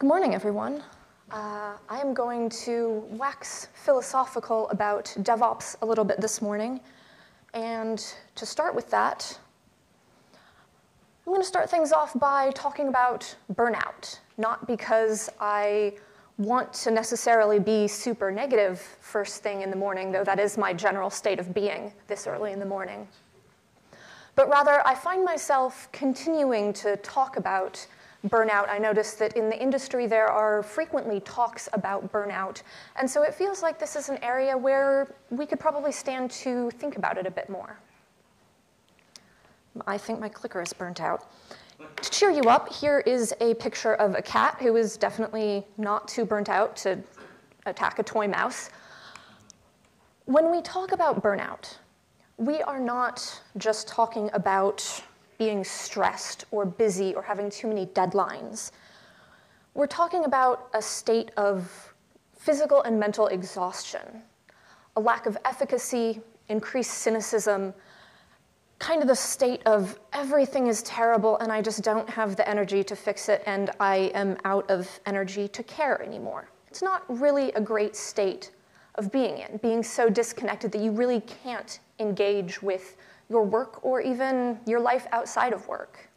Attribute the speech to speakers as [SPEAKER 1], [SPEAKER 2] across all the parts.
[SPEAKER 1] Good morning, everyone. Uh, I am going to wax philosophical about DevOps a little bit this morning. And to start with that, I'm going to start things off by talking about burnout, not because I want to necessarily be super negative first thing in the morning, though that is my general state of being this early in the morning. But rather, I find myself continuing to talk about burnout, I notice that in the industry there are frequently talks about burnout. And so it feels like this is an area where we could probably stand to think about it a bit more. I think my clicker is burnt out. To cheer you up, here is a picture of a cat who is definitely not too burnt out to attack a toy mouse. When we talk about burnout, we are not just talking about being stressed or busy or having too many deadlines. We're talking about a state of physical and mental exhaustion, a lack of efficacy, increased cynicism, kind of the state of everything is terrible and I just don't have the energy to fix it and I am out of energy to care anymore. It's not really a great state of being in, being so disconnected that you really can't engage with your work, or even your life outside of work.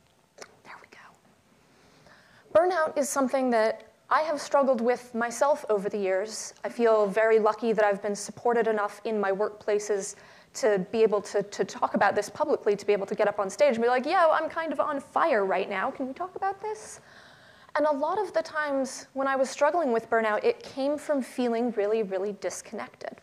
[SPEAKER 1] There we go. Burnout is something that I have struggled with myself over the years. I feel very lucky that I've been supported enough in my workplaces to be able to, to talk about this publicly, to be able to get up on stage and be like, yeah, I'm kind of on fire right now. Can we talk about this? And a lot of the times when I was struggling with burnout, it came from feeling really, really disconnected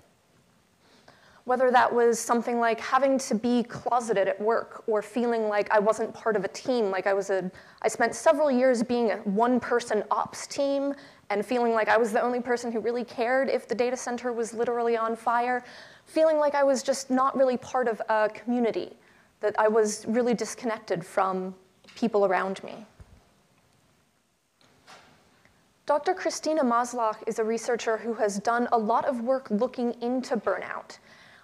[SPEAKER 1] whether that was something like having to be closeted at work or feeling like I wasn't part of a team, like I was a, I spent several years being a one person ops team and feeling like I was the only person who really cared if the data center was literally on fire, feeling like I was just not really part of a community, that I was really disconnected from people around me. Dr. Christina Maslach is a researcher who has done a lot of work looking into burnout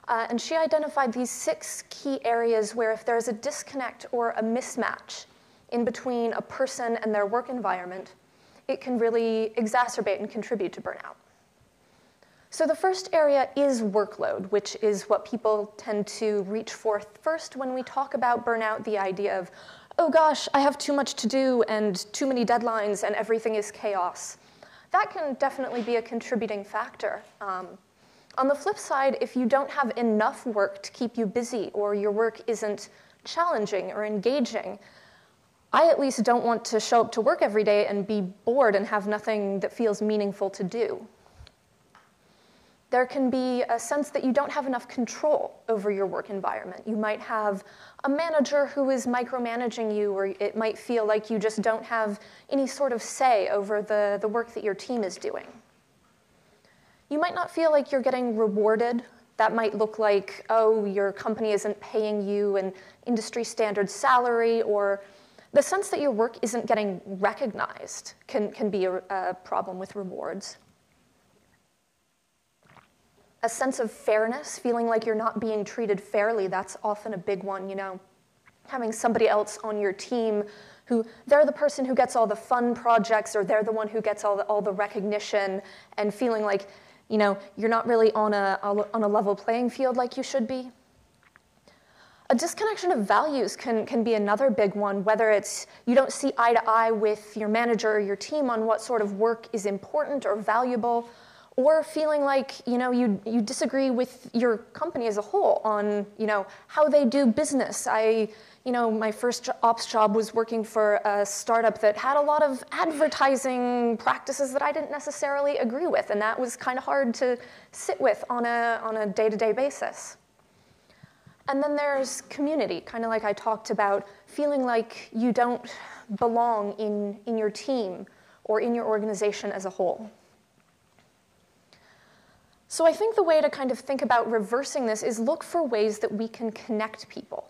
[SPEAKER 1] uh, and she identified these six key areas where if there's a disconnect or a mismatch in between a person and their work environment, it can really exacerbate and contribute to burnout. So the first area is workload, which is what people tend to reach for first when we talk about burnout, the idea of, oh gosh, I have too much to do and too many deadlines and everything is chaos. That can definitely be a contributing factor. Um, on the flip side, if you don't have enough work to keep you busy or your work isn't challenging or engaging, I at least don't want to show up to work every day and be bored and have nothing that feels meaningful to do. There can be a sense that you don't have enough control over your work environment. You might have a manager who is micromanaging you, or it might feel like you just don't have any sort of say over the, the work that your team is doing. You might not feel like you're getting rewarded. That might look like, oh, your company isn't paying you an industry standard salary, or the sense that your work isn't getting recognized can, can be a, a problem with rewards. A sense of fairness, feeling like you're not being treated fairly, that's often a big one, you know. Having somebody else on your team who they're the person who gets all the fun projects or they're the one who gets all the, all the recognition and feeling like you know, you're not really on a, on a level playing field like you should be. A disconnection of values can, can be another big one, whether it's you don't see eye to eye with your manager or your team on what sort of work is important or valuable, or feeling like you, know, you, you disagree with your company as a whole on you know, how they do business. I you know, my first ops job was working for a startup that had a lot of advertising practices that I didn't necessarily agree with, and that was kind of hard to sit with on a, on a day-to-day basis. And then there's community, kind of like I talked about, feeling like you don't belong in, in your team or in your organization as a whole. So I think the way to kind of think about reversing this is look for ways that we can connect people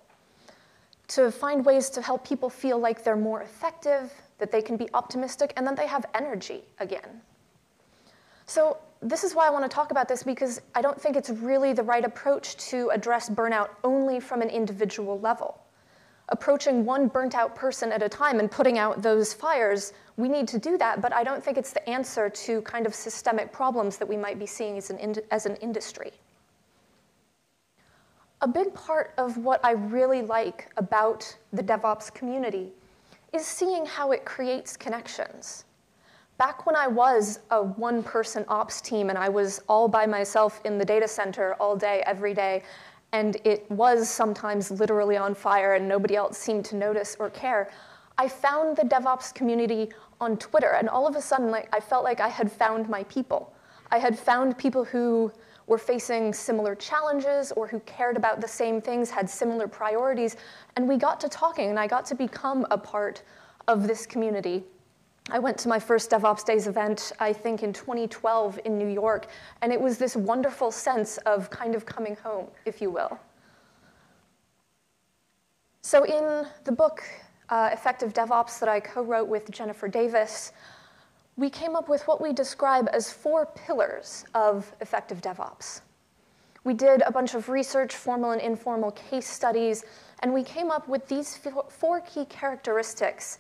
[SPEAKER 1] to find ways to help people feel like they're more effective, that they can be optimistic, and that they have energy again. So this is why I want to talk about this because I don't think it's really the right approach to address burnout only from an individual level. approaching one burnt out person at a time and putting out those fires, we need to do that, but I don't think it's the answer to kind of systemic problems that we might be seeing as an, as an industry. A big part of what I really like about the DevOps community is seeing how it creates connections. Back when I was a one person ops team and I was all by myself in the data center all day, every day, and it was sometimes literally on fire and nobody else seemed to notice or care, I found the DevOps community on Twitter, and all of a sudden, like, I felt like I had found my people. I had found people who were facing similar challenges or who cared about the same things, had similar priorities, and we got to talking, and I got to become a part of this community. I went to my first DevOps Days event, I think in 2012 in New York, and it was this wonderful sense of kind of coming home, if you will. So, in the book uh, Effective DevOps that I co wrote with Jennifer Davis, we came up with what we describe as four pillars of effective DevOps. We did a bunch of research, formal and informal case studies, and we came up with these four key characteristics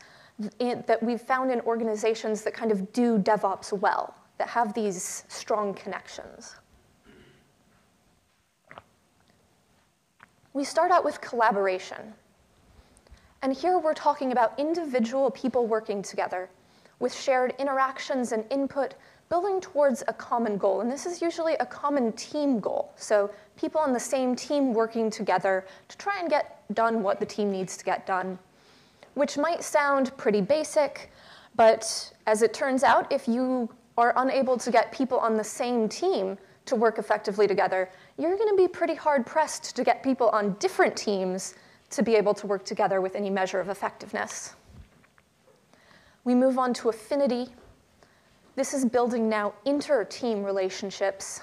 [SPEAKER 1] that we've found in organizations that kind of do DevOps well, that have these strong connections. We start out with collaboration. And here we're talking about individual people working together with shared interactions and input, building towards a common goal. And this is usually a common team goal. So people on the same team working together to try and get done what the team needs to get done which might sound pretty basic, but as it turns out, if you are unable to get people on the same team to work effectively together, you're going to be pretty hard pressed to get people on different teams to be able to work together with any measure of effectiveness. We move on to affinity. This is building now inter team relationships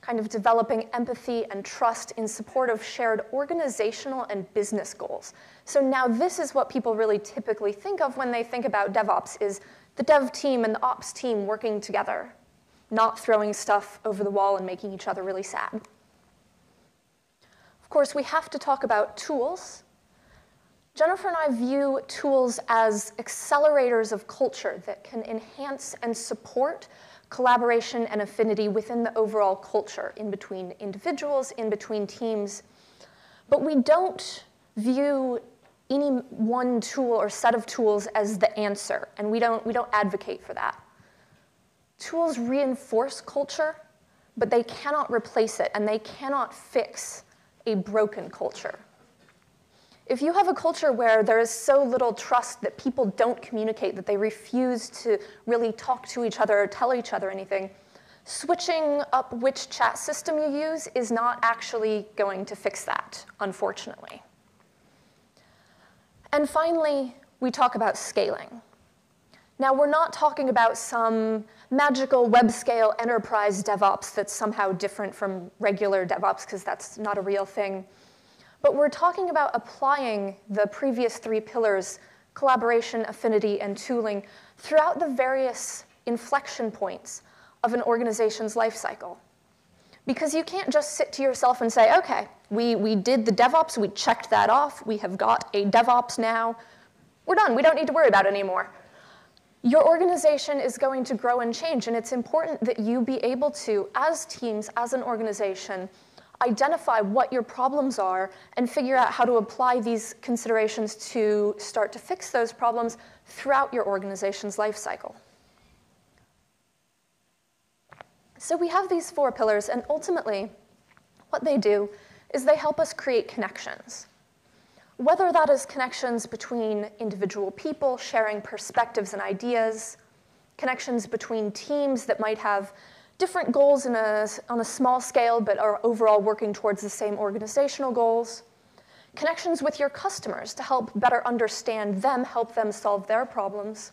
[SPEAKER 1] kind of developing empathy and trust in support of shared organizational and business goals. So now this is what people really typically think of when they think about DevOps is the dev team and the ops team working together, not throwing stuff over the wall and making each other really sad. Of course, we have to talk about tools. Jennifer and I view tools as accelerators of culture that can enhance and support collaboration and affinity within the overall culture in between individuals, in between teams. But we don't view any one tool or set of tools as the answer, and we don't, we don't advocate for that. Tools reinforce culture, but they cannot replace it, and they cannot fix a broken culture. If you have a culture where there is so little trust that people don't communicate, that they refuse to really talk to each other or tell each other anything, switching up which chat system you use is not actually going to fix that, unfortunately. And finally, we talk about scaling. Now, we're not talking about some magical web scale enterprise DevOps that's somehow different from regular DevOps, because that's not a real thing. But we're talking about applying the previous three pillars collaboration, affinity, and tooling throughout the various inflection points of an organization's life cycle. Because you can't just sit to yourself and say, okay, we, we did the DevOps, we checked that off, we have got a DevOps now, we're done, we don't need to worry about it anymore. Your organization is going to grow and change, and it's important that you be able to, as teams, as an organization, identify what your problems are and figure out how to apply these considerations to start to fix those problems throughout your organization's life cycle. So we have these four pillars, and ultimately, what they do is they help us create connections. Whether that is connections between individual people sharing perspectives and ideas, connections between teams that might have different goals a, on a small scale, but are overall working towards the same organizational goals. Connections with your customers to help better understand them, help them solve their problems.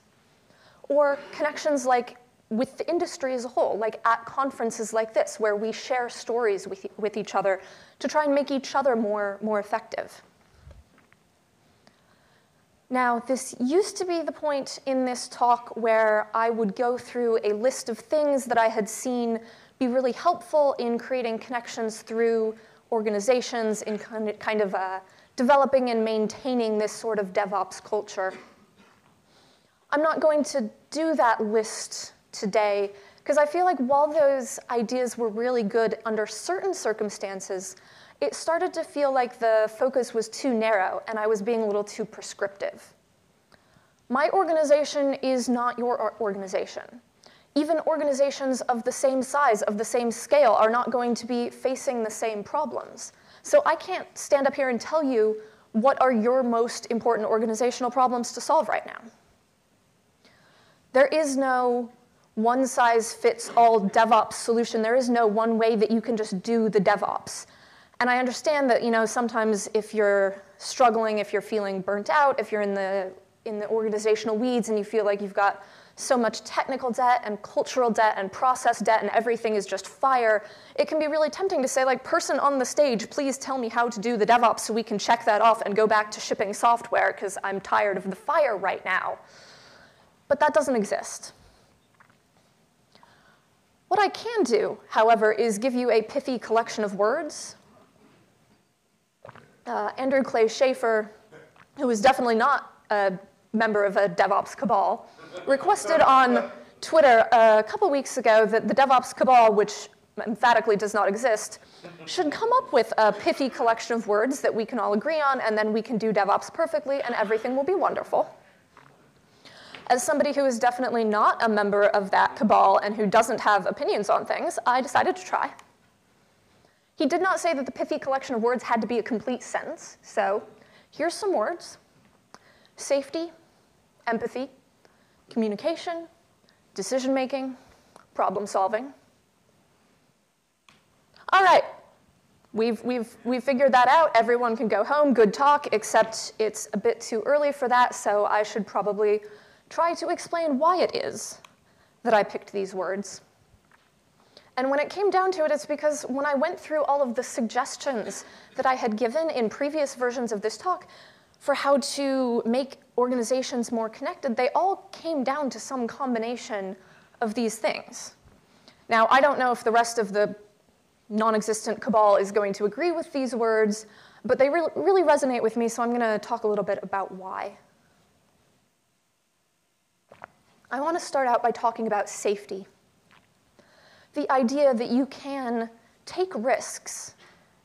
[SPEAKER 1] Or connections like with the industry as a whole, like at conferences like this, where we share stories with, with each other to try and make each other more, more effective. Now, this used to be the point in this talk where I would go through a list of things that I had seen be really helpful in creating connections through organizations in kind of a developing and maintaining this sort of DevOps culture. I'm not going to do that list today because I feel like while those ideas were really good under certain circumstances, it started to feel like the focus was too narrow and I was being a little too prescriptive. My organization is not your organization. Even organizations of the same size, of the same scale, are not going to be facing the same problems. So I can't stand up here and tell you what are your most important organizational problems to solve right now. There is no one size fits all DevOps solution. There is no one way that you can just do the DevOps. And I understand that, you know, sometimes if you're struggling, if you're feeling burnt out, if you're in the in the organizational weeds and you feel like you've got so much technical debt and cultural debt and process debt and everything is just fire, it can be really tempting to say, like, person on the stage, please tell me how to do the DevOps so we can check that off and go back to shipping software because I'm tired of the fire right now. But that doesn't exist. What I can do, however, is give you a pithy collection of words. Uh, Andrew Clay Shafer, who is definitely not a member of a DevOps cabal, requested on Twitter a couple weeks ago that the DevOps cabal, which emphatically does not exist, should come up with a pithy collection of words that we can all agree on, and then we can do DevOps perfectly, and everything will be wonderful. As somebody who is definitely not a member of that cabal and who doesn't have opinions on things, I decided to try. He did not say that the pithy collection of words had to be a complete sentence, so here's some words safety, empathy, communication, decision making, problem solving. All right, we've, we've, we've figured that out. Everyone can go home, good talk, except it's a bit too early for that, so I should probably try to explain why it is that I picked these words. And when it came down to it, it's because when I went through all of the suggestions that I had given in previous versions of this talk for how to make organizations more connected, they all came down to some combination of these things. Now, I don't know if the rest of the non existent cabal is going to agree with these words, but they re really resonate with me, so I'm going to talk a little bit about why. I want to start out by talking about safety. The idea that you can take risks,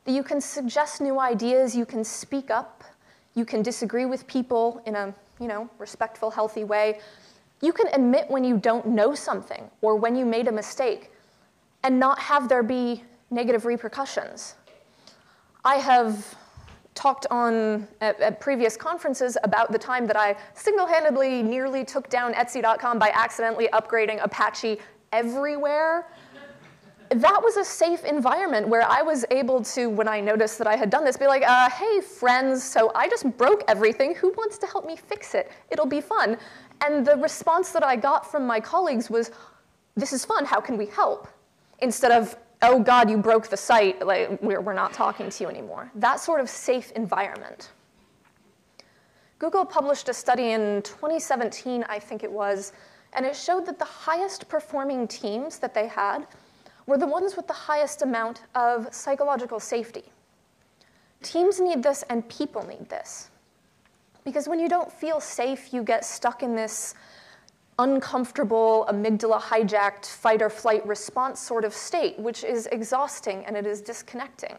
[SPEAKER 1] that you can suggest new ideas, you can speak up, you can disagree with people in a you know, respectful, healthy way. You can admit when you don't know something or when you made a mistake and not have there be negative repercussions. I have talked on at, at, previous conferences about the time that I single-handedly nearly took down Etsy.com by accidentally upgrading Apache everywhere that was a safe environment where I was able to, when I noticed that I had done this, be like, uh, hey, friends, so I just broke everything. Who wants to help me fix it? It'll be fun. And the response that I got from my colleagues was, this is fun, how can we help? Instead of, oh God, you broke the site, like, we're, we're not talking to you anymore. That sort of safe environment. Google published a study in 2017, I think it was, and it showed that the highest performing teams that they had were the ones with the highest amount of psychological safety. Teams need this and people need this. Because when you don't feel safe, you get stuck in this uncomfortable, amygdala hijacked fight or flight response sort of state, which is exhausting and it is disconnecting.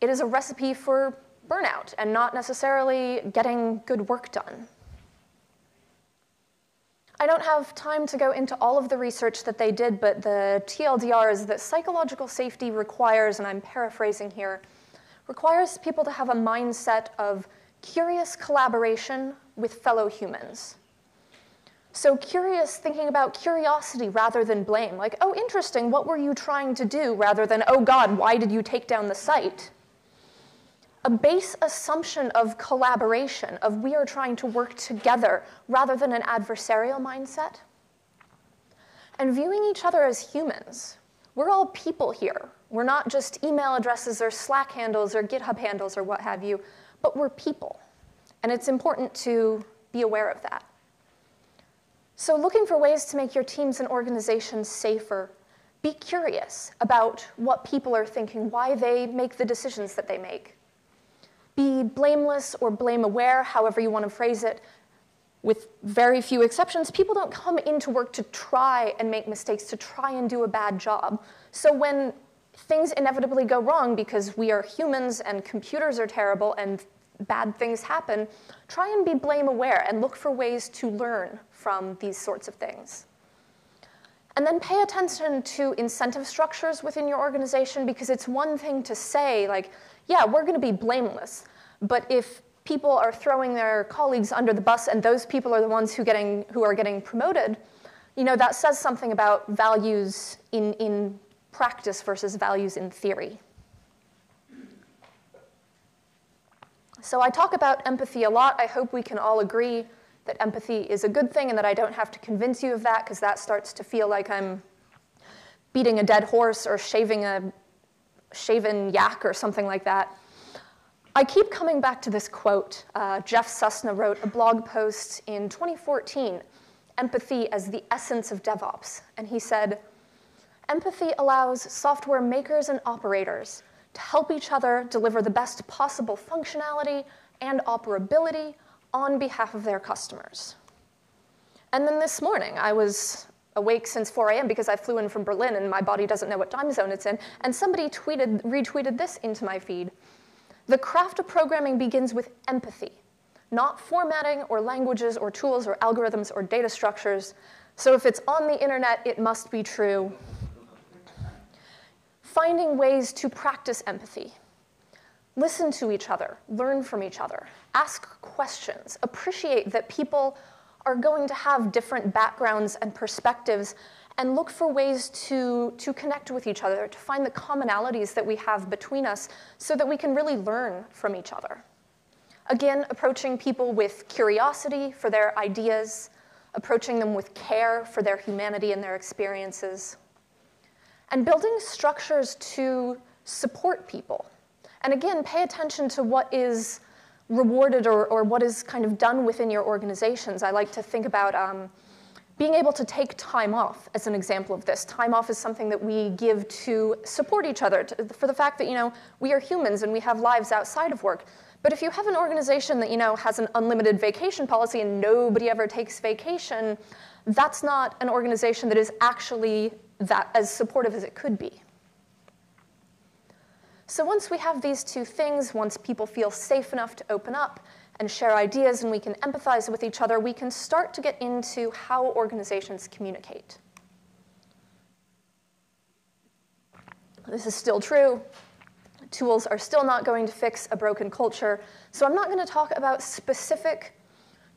[SPEAKER 1] It is a recipe for burnout and not necessarily getting good work done. I don't have time to go into all of the research that they did, but the TLDR is that psychological safety requires, and I'm paraphrasing here, requires people to have a mindset of curious collaboration with fellow humans. So curious, thinking about curiosity rather than blame. Like, oh, interesting, what were you trying to do? Rather than, oh God, why did you take down the site? A base assumption of collaboration, of we are trying to work together rather than an adversarial mindset. And viewing each other as humans. We're all people here. We're not just email addresses or Slack handles or GitHub handles or what have you, but we're people. And it's important to be aware of that. So, looking for ways to make your teams and organizations safer, be curious about what people are thinking, why they make the decisions that they make be blameless or blame aware, however you want to phrase it, with very few exceptions, people don't come into work to try and make mistakes, to try and do a bad job. So when things inevitably go wrong because we are humans and computers are terrible and bad things happen, try and be blame aware and look for ways to learn from these sorts of things. And then pay attention to incentive structures within your organization because it's one thing to say, like, yeah, we're going to be blameless. But if people are throwing their colleagues under the bus and those people are the ones who, getting, who are getting promoted, you know, that says something about values in, in practice versus values in theory. So I talk about empathy a lot. I hope we can all agree that empathy is a good thing and that I don't have to convince you of that because that starts to feel like I'm beating a dead horse or shaving a shaven yak or something like that. I keep coming back to this quote. Uh, Jeff Sussna wrote a blog post in 2014, Empathy as the Essence of DevOps. And he said, Empathy allows software makers and operators to help each other deliver the best possible functionality and operability on behalf of their customers. And then this morning, I was awake since 4 a.m. because I flew in from Berlin and my body doesn't know what time zone it's in, and somebody tweeted, retweeted this into my feed. The craft of programming begins with empathy, not formatting or languages or tools or algorithms or data structures. So if it's on the internet, it must be true. Finding ways to practice empathy. Listen to each other, learn from each other, ask questions, appreciate that people are going to have different backgrounds and perspectives and look for ways to, to connect with each other, to find the commonalities that we have between us so that we can really learn from each other. Again, approaching people with curiosity for their ideas, approaching them with care for their humanity and their experiences, and building structures to support people. And again, pay attention to what is rewarded or, or what is kind of done within your organizations. I like to think about um, being able to take time off as an example of this. Time off is something that we give to support each other to, for the fact that, you know, we are humans and we have lives outside of work. But if you have an organization that, you know, has an unlimited vacation policy and nobody ever takes vacation, that's not an organization that is actually that as supportive as it could be. So once we have these two things, once people feel safe enough to open up, and share ideas and we can empathize with each other, we can start to get into how organizations communicate. This is still true. Tools are still not going to fix a broken culture. So I'm not going to talk about specific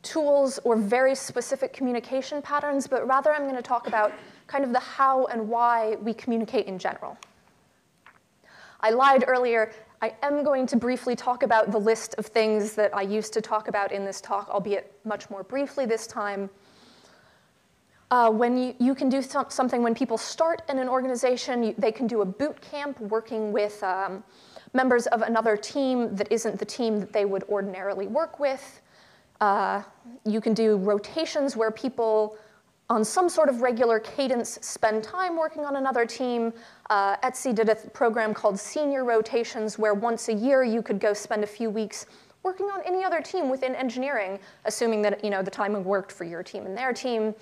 [SPEAKER 1] tools or very specific communication patterns, but rather I'm going to talk about kind of the how and why we communicate in general. I lied earlier. I am going to briefly talk about the list of things that I used to talk about in this talk, albeit much more briefly this time. Uh, when you, you, can do something when people start in an organization, you, they can do a boot camp working with um, members of another team that isn't the team that they would ordinarily work with. Uh, you can do rotations where people on some sort of regular cadence spend time working on another team. Uh, Etsy did a program called Senior Rotations, where once a year you could go spend a few weeks working on any other team within engineering, assuming that you know the time worked for your team and their team.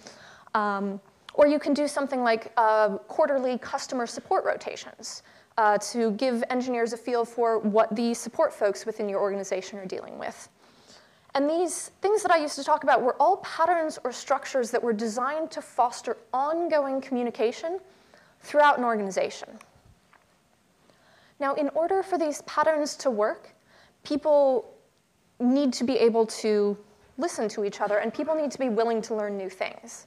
[SPEAKER 1] Um, or you can do something like uh, quarterly customer support rotations uh, to give engineers a feel for what the support folks within your organization are dealing with. And these things that I used to talk about were all patterns or structures that were designed to foster ongoing communication throughout an organization. Now, in order for these patterns to work, people need to be able to listen to each other and people need to be willing to learn new things.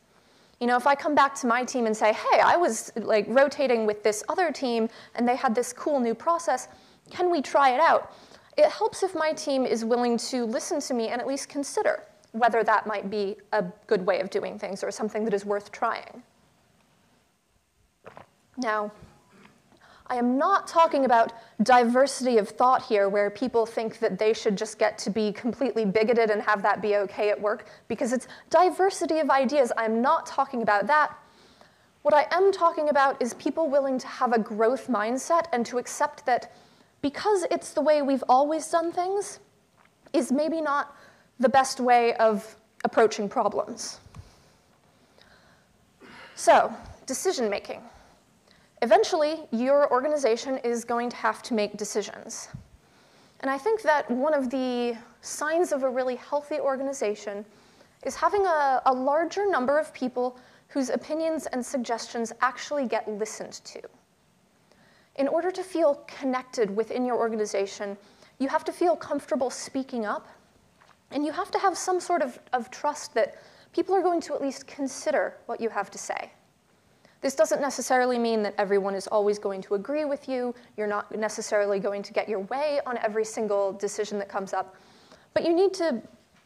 [SPEAKER 1] You know, if I come back to my team and say, hey, I was like rotating with this other team and they had this cool new process, can we try it out? It helps if my team is willing to listen to me and at least consider whether that might be a good way of doing things or something that is worth trying. Now, I am not talking about diversity of thought here, where people think that they should just get to be completely bigoted and have that be okay at work, because it's diversity of ideas. I'm not talking about that. What I am talking about is people willing to have a growth mindset and to accept that because it's the way we've always done things, is maybe not the best way of approaching problems. So, decision making. Eventually, your organization is going to have to make decisions. And I think that one of the signs of a really healthy organization is having a, a larger number of people whose opinions and suggestions actually get listened to. In order to feel connected within your organization, you have to feel comfortable speaking up, and you have to have some sort of, of trust that people are going to at least consider what you have to say. This doesn't necessarily mean that everyone is always going to agree with you. You're not necessarily going to get your way on every single decision that comes up. But you need to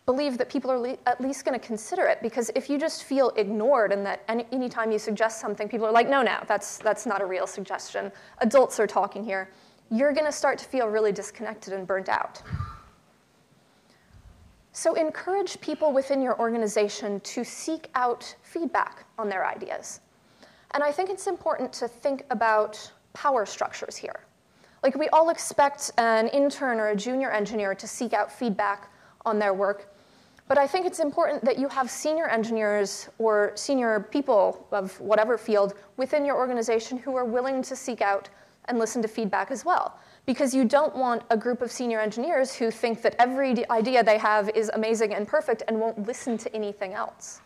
[SPEAKER 1] believe that people are le- at least going to consider it because if you just feel ignored and that any, anytime you suggest something, people are like, no, no, that's, that's not a real suggestion. Adults are talking here. You're going to start to feel really disconnected and burnt out. So encourage people within your organization to seek out feedback on their ideas. And I think it's important to think about power structures here. Like we all expect an intern or a junior engineer to seek out feedback on their work, but I think it's important that you have senior engineers or senior people of whatever field within your organization who are willing to seek out and listen to feedback as well. Because you don't want a group of senior engineers who think that every idea they have is amazing and perfect and won't listen to anything else.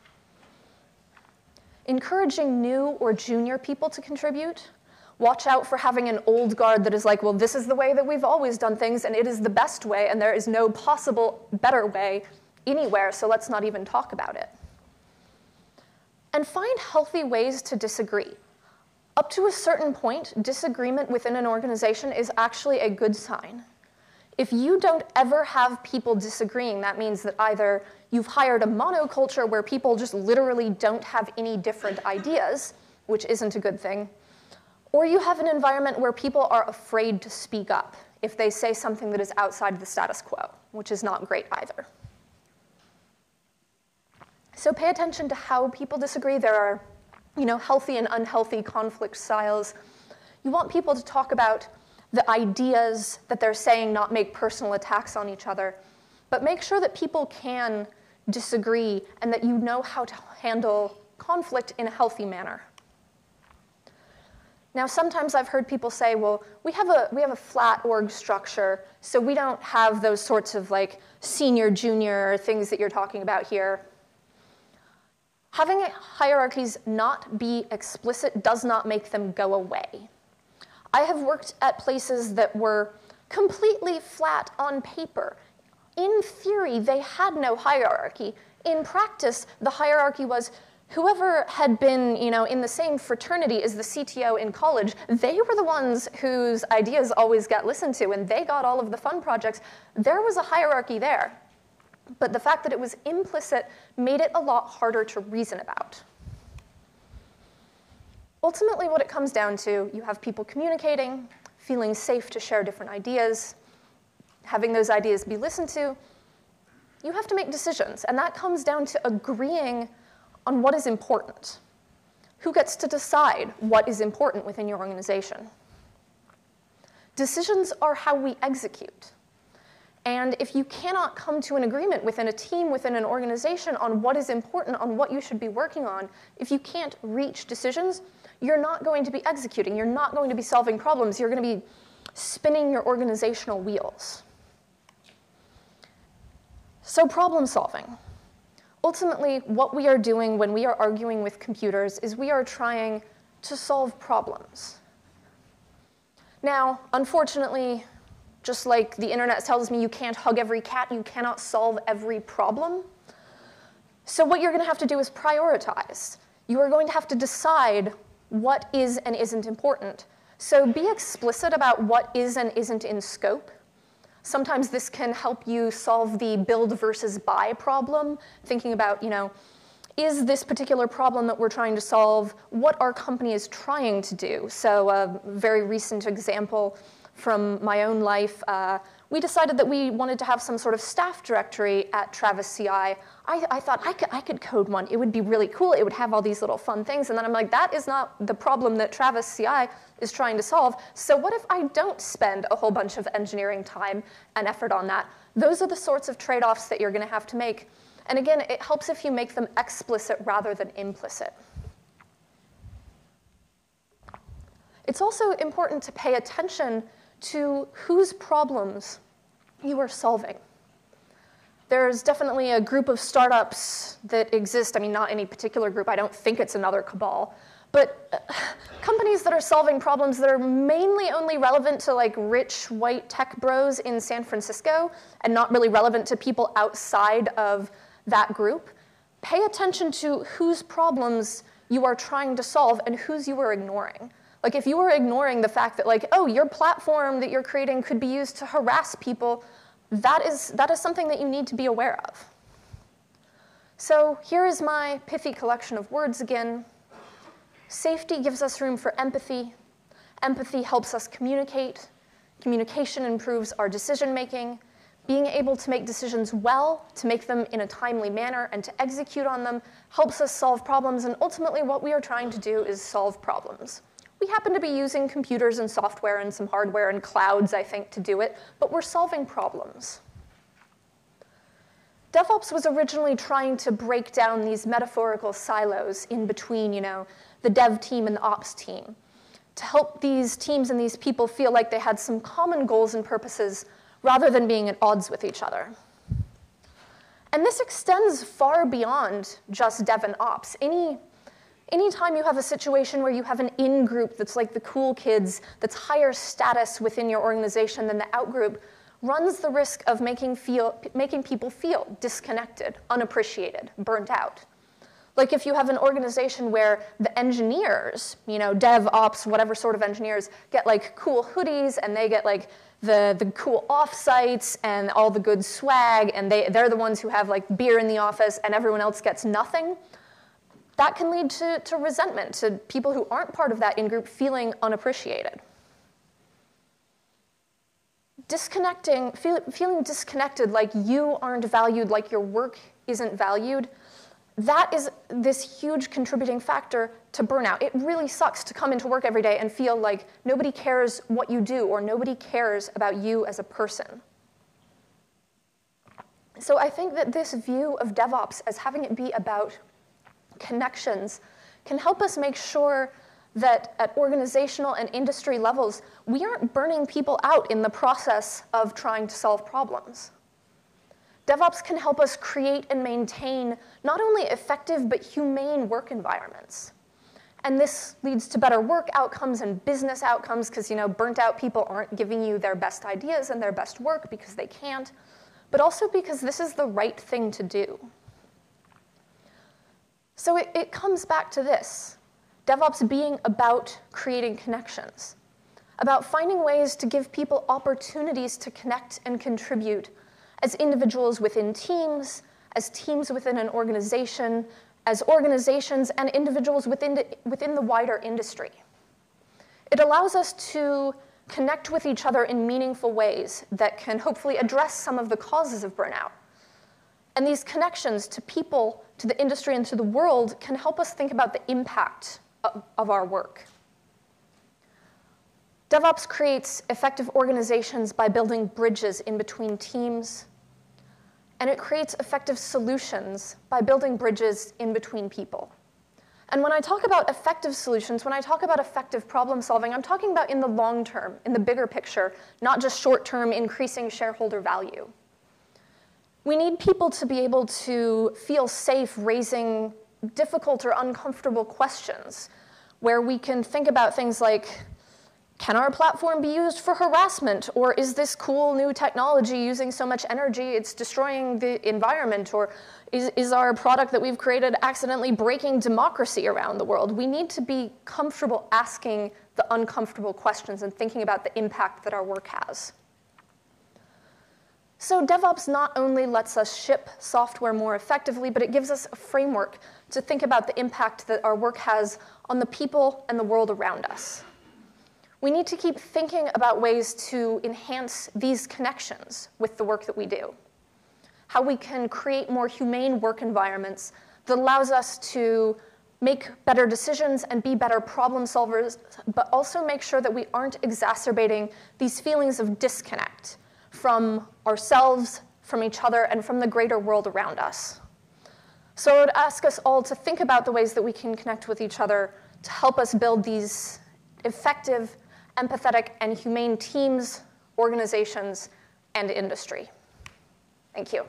[SPEAKER 1] Encouraging new or junior people to contribute. Watch out for having an old guard that is like, well, this is the way that we've always done things, and it is the best way, and there is no possible better way anywhere, so let's not even talk about it. And find healthy ways to disagree. Up to a certain point, disagreement within an organization is actually a good sign. If you don't ever have people disagreeing, that means that either you've hired a monoculture where people just literally don't have any different ideas, which isn't a good thing, or you have an environment where people are afraid to speak up if they say something that is outside the status quo, which is not great either. So pay attention to how people disagree. There are, you know, healthy and unhealthy conflict styles. You want people to talk about the ideas that they're saying, not make personal attacks on each other. But make sure that people can disagree and that you know how to handle conflict in a healthy manner. Now, sometimes I've heard people say, well, we have a, we have a flat org structure, so we don't have those sorts of like senior, junior things that you're talking about here. Having hierarchies not be explicit does not make them go away. I have worked at places that were completely flat on paper. In theory, they had no hierarchy. In practice, the hierarchy was whoever had been you know, in the same fraternity as the CTO in college, they were the ones whose ideas always got listened to, and they got all of the fun projects. There was a hierarchy there. But the fact that it was implicit made it a lot harder to reason about. Ultimately, what it comes down to, you have people communicating, feeling safe to share different ideas, having those ideas be listened to. You have to make decisions, and that comes down to agreeing on what is important. Who gets to decide what is important within your organization? Decisions are how we execute. And if you cannot come to an agreement within a team, within an organization on what is important, on what you should be working on, if you can't reach decisions, you're not going to be executing. You're not going to be solving problems. You're going to be spinning your organizational wheels. So, problem solving. Ultimately, what we are doing when we are arguing with computers is we are trying to solve problems. Now, unfortunately, just like the internet tells me you can't hug every cat, you cannot solve every problem. So, what you're going to have to do is prioritize. You are going to have to decide what is and isn't important. So, be explicit about what is and isn't in scope. Sometimes this can help you solve the build versus buy problem, thinking about, you know, is this particular problem that we're trying to solve what our company is trying to do? So, a very recent example from my own life. Uh, we decided that we wanted to have some sort of staff directory at Travis CI. I, I thought I could, I could code one. It would be really cool. It would have all these little fun things. And then I'm like, that is not the problem that Travis CI is trying to solve. So what if I don't spend a whole bunch of engineering time and effort on that? Those are the sorts of trade-offs that you're going to have to make. And again, it helps if you make them explicit rather than implicit. It's also important to pay attention to whose problems you are solving. There's definitely a group of startups that exist. I mean, not any particular group. I don't think it's another cabal. But uh, companies that are solving problems that are mainly only relevant to like rich white tech bros in San Francisco and not really relevant to people outside of that group, pay attention to whose problems you are trying to solve and whose you are ignoring. Like if you were ignoring the fact that like, oh, your platform that you're creating could be used to harass people, that is, that is something that you need to be aware of. So here is my pithy collection of words again. Safety gives us room for empathy. Empathy helps us communicate. Communication improves our decision making. Being able to make decisions well, to make them in a timely manner, and to execute on them helps us solve problems. And ultimately, what we are trying to do is solve problems. We happen to be using computers and software and some hardware and clouds, I think, to do it, but we're solving problems. DevOps was originally trying to break down these metaphorical silos in between, you know, the dev team and the ops team, to help these teams and these people feel like they had some common goals and purposes rather than being at odds with each other. And this extends far beyond just dev and ops. Any anytime you have a situation where you have an in group that's like the cool kids, that's higher status within your organization than the out group, runs the risk of making, feel, making people feel disconnected, unappreciated, burnt out. Like if you have an organization where the engineers, you know, dev, ops, whatever sort of engineers, get like cool hoodies and they get like the, the cool offsites and all the good swag and they, they're the ones who have like beer in the office and everyone else gets nothing, that can lead to, to resentment, to people who aren't part of that in-group feeling unappreciated. Disconnecting, feel, feeling disconnected, like you aren't valued, like your work isn't valued, that is this huge contributing factor to burnout. It really sucks to come into work every day and feel like nobody cares what you do or nobody cares about you as a person. So I think that this view of DevOps as having it be about connections can help us make sure that at organizational and industry levels, we aren't burning people out in the process of trying to solve problems. DevOps can help us create and maintain not only effective but humane work environments. And this leads to better work outcomes and business outcomes because you know burnt out people aren't giving you their best ideas and their best work because they can't, but also because this is the right thing to do. So it, it comes back to this DevOps being about creating connections, about finding ways to give people opportunities to connect and contribute as individuals within teams, as teams within an organization, as organizations and individuals within the, within the wider industry. It allows us to connect with each other in meaningful ways that can hopefully address some of the causes of burnout. And these connections to people to the industry and to the world can help us think about the impact of, of our work. DevOps creates effective organizations by building bridges in between teams, and it creates effective solutions by building bridges in between people. And when I talk about effective solutions, when I talk about effective problem solving, I'm talking about in the long term, in the bigger picture, not just short term increasing shareholder value. We need people to be able to feel safe raising difficult or uncomfortable questions where we can think about things like can our platform be used for harassment? Or is this cool new technology using so much energy it's destroying the environment? Or is, is our product that we've created accidentally breaking democracy around the world? We need to be comfortable asking the uncomfortable questions and thinking about the impact that our work has. So DevOps not only lets us ship software more effectively, but it gives us a framework to think about the impact that our work has on the people and the world around us. We need to keep thinking about ways to enhance these connections with the work that we do. How we can create more humane work environments that allows us to make better decisions and be better problem solvers, but also make sure that we aren't exacerbating these feelings of disconnect from ourselves, from each other, and from the greater world around us. So I would ask us all to think about the ways that we can connect with each other to help us build these effective, empathetic, and humane teams, organizations, and industry. Thank you.